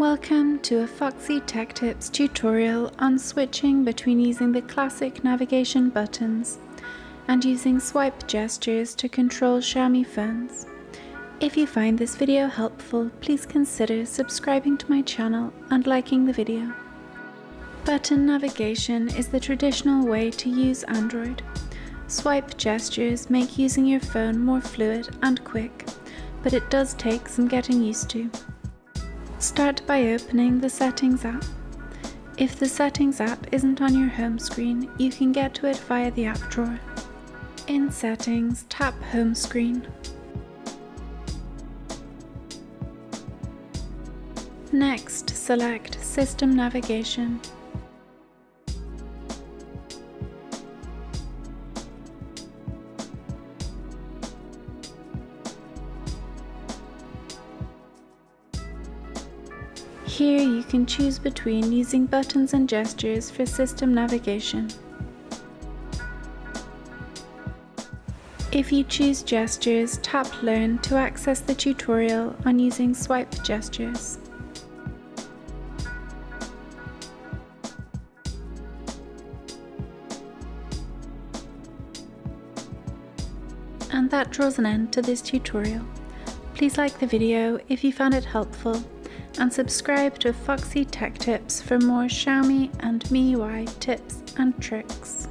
Welcome to a Foxy Tech Tips tutorial on switching between using the classic navigation buttons and using swipe gestures to control Xiaomi phones. If you find this video helpful, please consider subscribing to my channel and liking the video. Button navigation is the traditional way to use Android. Swipe gestures make using your phone more fluid and quick, but it does take some getting used to. Start by opening the Settings app. If the Settings app isn't on your home screen, you can get to it via the app drawer. In Settings, tap Home Screen. Next, select System Navigation. Here you can choose between using buttons and gestures for system navigation. If you choose gestures, tap Learn to access the tutorial on using swipe gestures. And that draws an end to this tutorial. Please like the video if you found it helpful and subscribe to Foxy Tech Tips for more Xiaomi and MIUI tips and tricks.